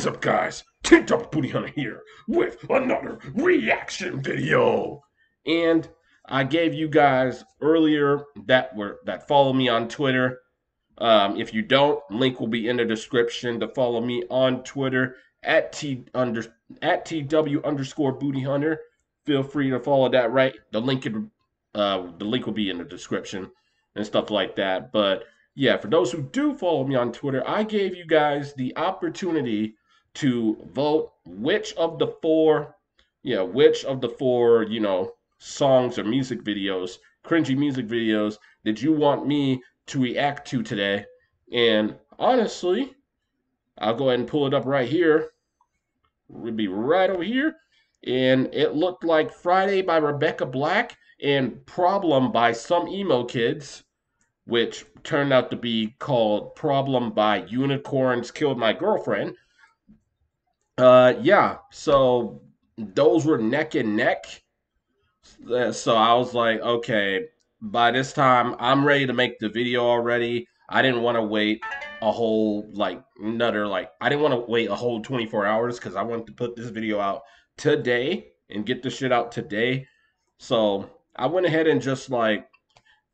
is up, guys? Tank Top Booty Hunter here with another reaction video. And I gave you guys earlier that were that follow me on Twitter. Um, if you don't, link will be in the description to follow me on Twitter at t under at tw underscore booty hunter. Feel free to follow that. Right, the link uh, the link will be in the description and stuff like that. But yeah, for those who do follow me on Twitter, I gave you guys the opportunity to vote which of the four, yeah, which of the four, you know, songs or music videos, cringy music videos, did you want me to react to today? And honestly, I'll go ahead and pull it up right here. Would be right over here. And it looked like Friday by Rebecca Black and Problem by some emo kids which turned out to be called Problem by Unicorns Killed My Girlfriend. Uh, yeah, so those were neck and neck. Uh, so I was like, okay, by this time, I'm ready to make the video already. I didn't want to wait a whole, like, another, like, I didn't want to wait a whole 24 hours because I wanted to put this video out today and get the shit out today. So I went ahead and just, like,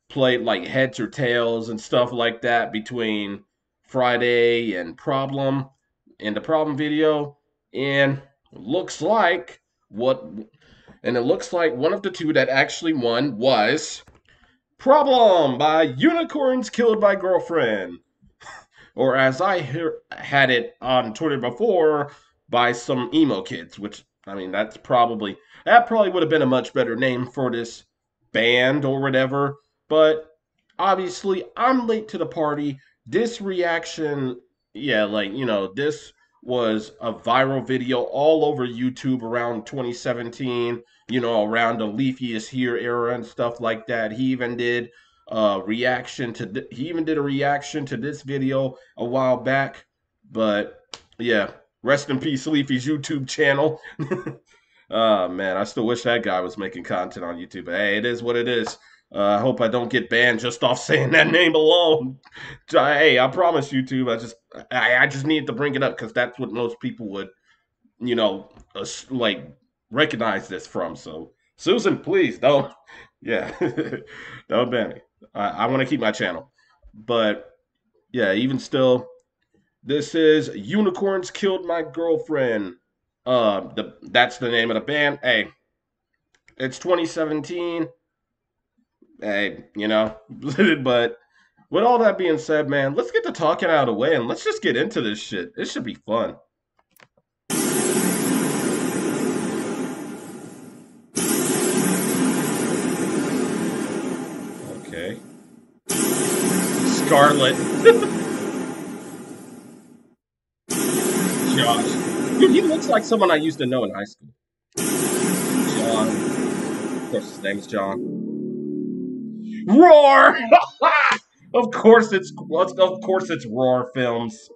played like heads or tails and stuff like that between Friday and Problem and the Problem video. And looks like what, and it looks like one of the two that actually won was Problem by Unicorns Killed My Girlfriend. or as I hear, had it on Twitter before, by some emo kids, which, I mean, that's probably, that probably would have been a much better name for this band or whatever but obviously, I'm late to the party. This reaction, yeah, like, you know, this was a viral video all over YouTube around 2017, you know, around the Leafy is Here era and stuff like that. He even did a reaction to, th- he even did a reaction to this video a while back. But yeah, rest in peace, Leafy's YouTube channel. oh man, I still wish that guy was making content on YouTube. But hey, it is what it is. Uh, I hope I don't get banned just off saying that name alone. Hey, I promise YouTube. I just I, I just need to bring it up because that's what most people would, you know, uh, like recognize this from. So Susan, please don't. Yeah, don't ban me. I, I want to keep my channel, but yeah, even still, this is Unicorns Killed My Girlfriend. Uh, the that's the name of the band. Hey, it's 2017 hey, you know, but with all that being said, man, let's get the talking out of the way and let's just get into this shit. It should be fun. Okay. Scarlet. Josh. Dude, he looks like someone I used to know in high school. John. Of course, his name is John. Roar! of course it's of course it's Roar Films.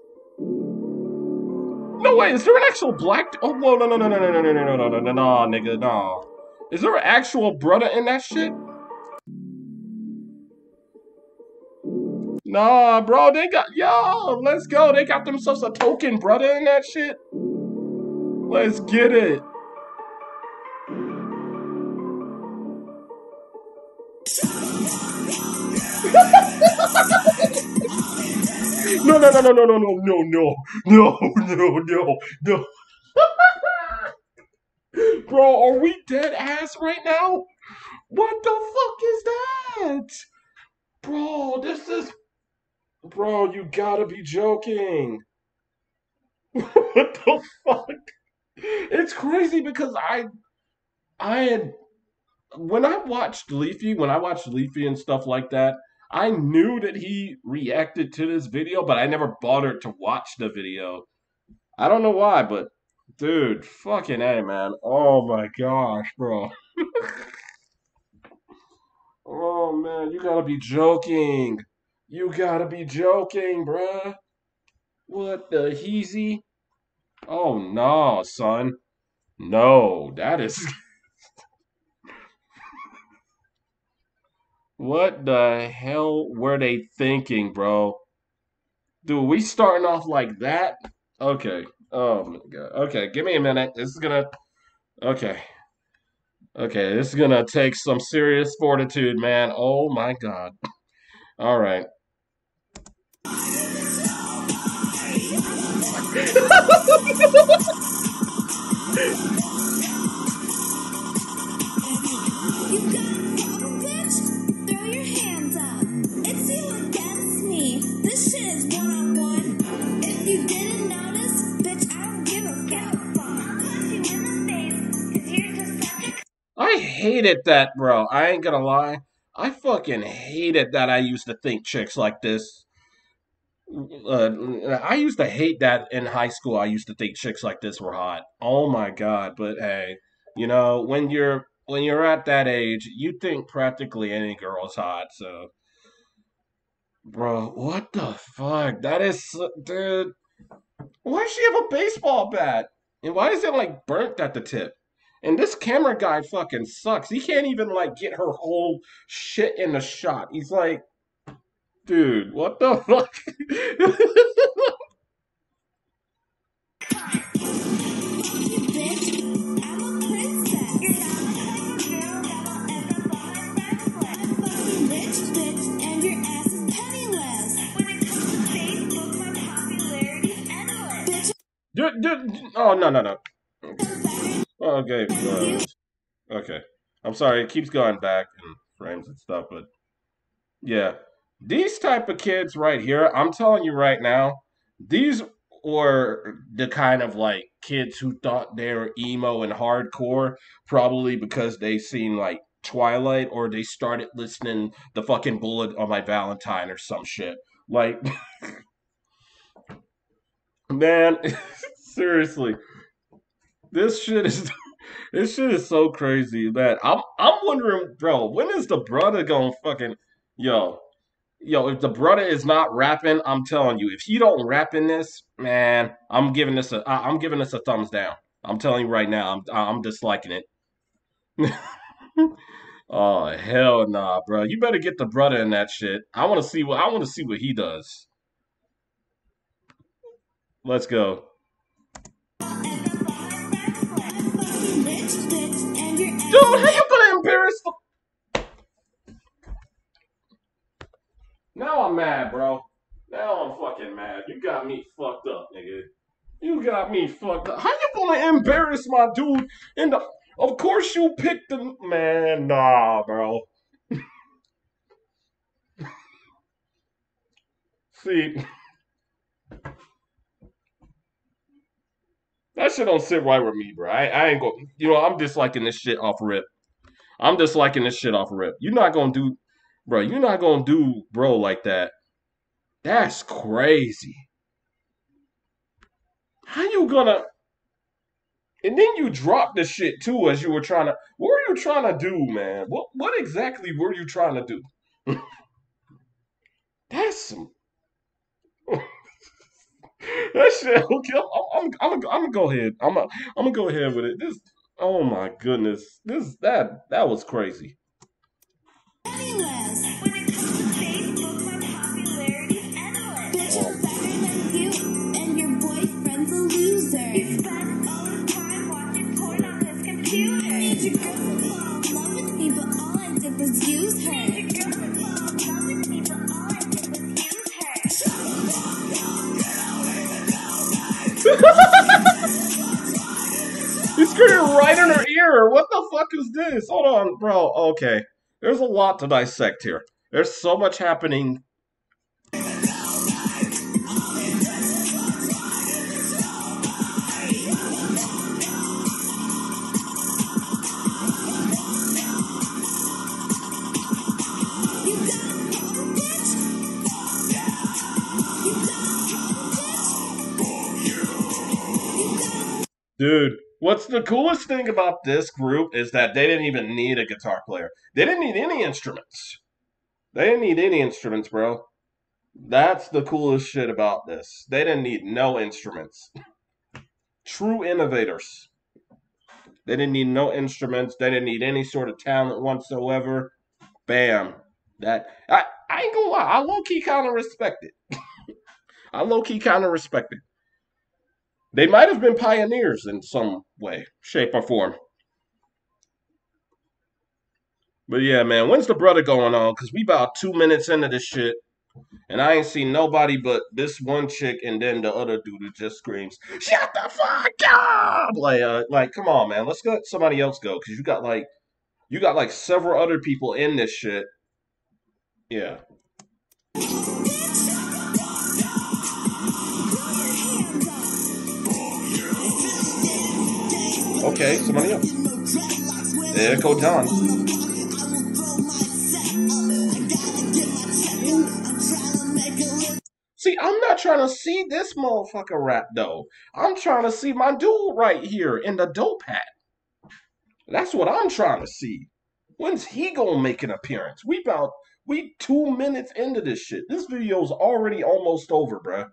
No way, is there an actual black? Oh whoa, no no no no no no no no no no no no nigga no. Is there an actual brother in that shit? Nah, bro, they got yo. Let's go. They got themselves a token brother in that shit. Let's get it. No, no, no, no, no, no, no, no, no, no, no, no, no. Bro, are we dead ass right now? What the fuck is that? Bro, this is. Bro, you gotta be joking. what the fuck? It's crazy because I. I had. When I watched Leafy, when I watched Leafy and stuff like that, I knew that he reacted to this video, but I never bothered to watch the video. I don't know why, but dude, fucking A, man. Oh my gosh, bro. oh man, you gotta be joking. You gotta be joking, bruh. What the heezy? Oh no, son. No, that is. What the hell were they thinking, bro? Dude, we starting off like that? Okay. Oh my god. Okay, give me a minute. This is gonna. Okay. Okay, this is gonna take some serious fortitude, man. Oh my god. All right. I hated that, bro. I ain't gonna lie. I fucking hated that I used to think chicks like this. Uh, I used to hate that in high school. I used to think chicks like this were hot. Oh my god! But hey, you know when you're when you're at that age, you think practically any girl's hot. So, bro, what the fuck? That is, dude. Why does she have a baseball bat? And why is it like burnt at the tip? And this camera guy fucking sucks. He can't even like get her whole shit in the shot. He's like, dude, what the fuck? Dude, dude, oh no no no. Okay, uh, okay. I'm sorry. It keeps going back in frames and stuff, but yeah, these type of kids right here. I'm telling you right now, these were the kind of like kids who thought they were emo and hardcore, probably because they seen like Twilight or they started listening the fucking Bullet for My Valentine or some shit. Like, man, seriously this shit is this shit is so crazy that I'm I'm wondering, bro, when is the brother gonna fucking yo yo if the brother is not rapping, I'm telling you, if he don't rap in this, man, I'm giving this a I'm giving this a thumbs down. I'm telling you right now, I'm I'm disliking it. oh hell nah, bro. You better get the brother in that shit. I want to see what I want to see what he does. Let's go. Dude, how you gonna embarrass the... Now I'm mad, bro. Now I'm fucking mad. You got me fucked up, nigga. You got me fucked up. How you gonna embarrass my dude in the... Of course you picked the... Man, nah, bro. See... shit don't sit right with me, bro. I, I ain't go. You know, I'm disliking this shit off rip. I'm disliking this shit off rip. You're not gonna do, bro. You're not gonna do, bro, like that. That's crazy. How you gonna? And then you dropped the shit too as you were trying to. What were you trying to do, man? What what exactly were you trying to do? That's some. Okay, I'm, I'm, I'm, I'm, gonna go ahead. I'm, I'm gonna go ahead with it. This. Oh my goodness. This that that was crazy. Fuck is this? Hold on, bro. Okay. There's a lot to dissect here. There's so much happening Dude, what's the coolest thing about this group is that they didn't even need a guitar player. They didn't need any instruments. They didn't need any instruments, bro. That's the coolest shit about this. They didn't need no instruments. True innovators. They didn't need no instruments. They didn't need any sort of talent whatsoever. Bam. That I, I ain't gonna lie, I low key kind of respect it. I low key kind of respect it. They might have been pioneers in some way, shape, or form. But yeah, man, when's the brother going on? Cause we about two minutes into this shit. And I ain't seen nobody but this one chick and then the other dude who just screams, Shut the fuck up! Like, uh, like, come on, man. Let's let somebody else go. Cause you got like you got like several other people in this shit. Yeah. Okay, somebody else. There go John. See, I'm not trying to see this motherfucker rap though. I'm trying to see my dude right here in the dope hat. That's what I'm trying to see. When's he gonna make an appearance? We about we two minutes into this shit. This video's already almost over, bruh.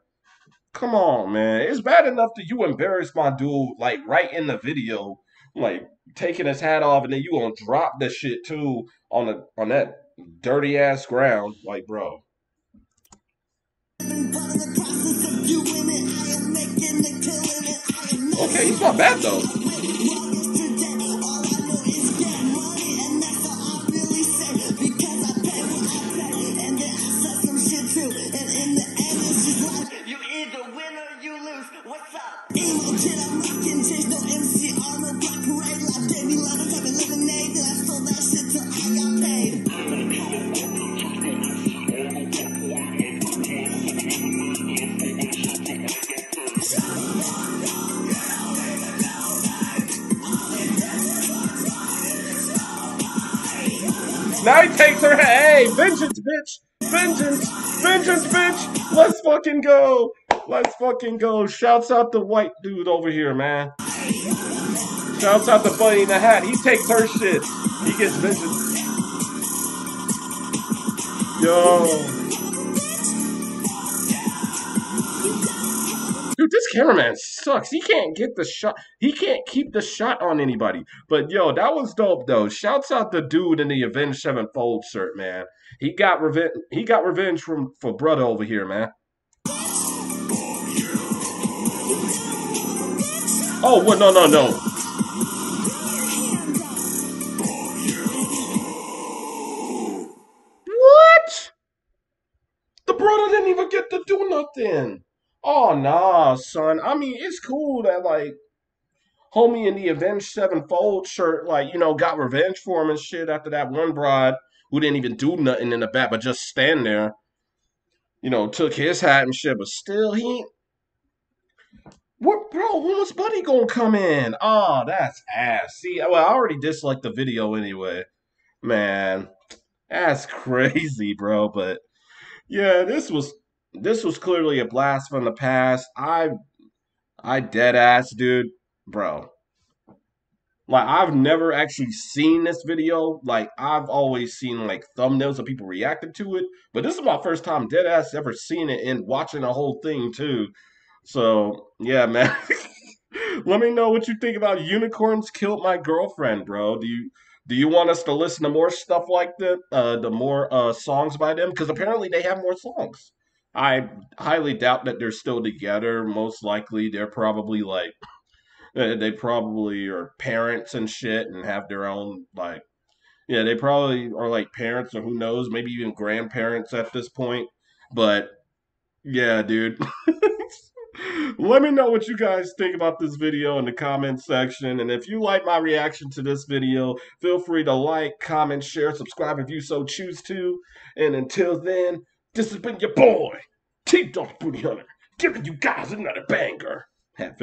Come on, man. It's bad enough that you embarrass my dude like right in the video, like taking his hat off, and then you gonna drop the shit too on the on that dirty ass ground, like bro. Okay, he's not bad though. He takes her. Hey, vengeance, bitch! Vengeance! Vengeance, bitch! Let's fucking go! Let's fucking go! Shouts out the white dude over here, man. Shouts out the buddy in the hat. He takes her shit. He gets vengeance. Yo. Dude, this cameraman sucks. He can't get the shot. He can't keep the shot on anybody. But yo, that was dope though. Shouts out the dude in the Avenged Sevenfold shirt, man. He got revenge. He got revenge from for brother over here, man. Oh, what? no, no, no. What? The brother didn't even get to do nothing. Oh nah, son. I mean, it's cool that like homie in the Avenged Sevenfold shirt, like, you know, got revenge for him and shit after that one broad who didn't even do nothing in the back but just stand there. You know, took his hat and shit, but still he what bro, when was Buddy gonna come in? Oh, that's ass. See, well, I already disliked the video anyway. Man, that's crazy, bro. But yeah, this was this was clearly a blast from the past. I I dead ass, dude, bro. Like I've never actually seen this video. Like I've always seen like thumbnails of people reacting to it, but this is my first time dead ass ever seeing it and watching the whole thing too. So yeah, man. Let me know what you think about unicorns killed my girlfriend, bro. Do you do you want us to listen to more stuff like that? Uh, the more uh songs by them because apparently they have more songs. I highly doubt that they're still together. Most likely, they're probably like uh, they probably are parents and shit and have their own like yeah they probably are like parents or who knows maybe even grandparents at this point. But yeah dude. Let me know what you guys think about this video in the comment section. And if you like my reaction to this video feel free to like comment share subscribe if you so choose to. And until then this has been your boy T-Dog Booty Hunter giving you guys another banger have.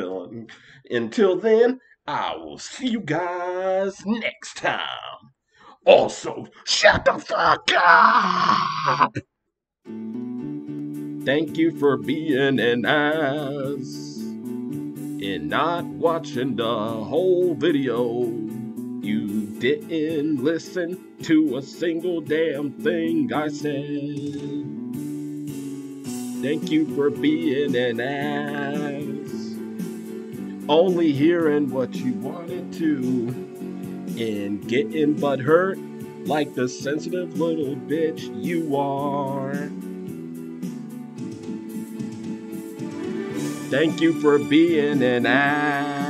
Until then, I will see you guys next time. Also, shut the fuck up! Thank you for being an ass and not watching the whole video. You didn't listen to a single damn thing I said. Thank you for being an ass only hearing what you wanted to and getting butt hurt like the sensitive little bitch you are. Thank you for being an ass.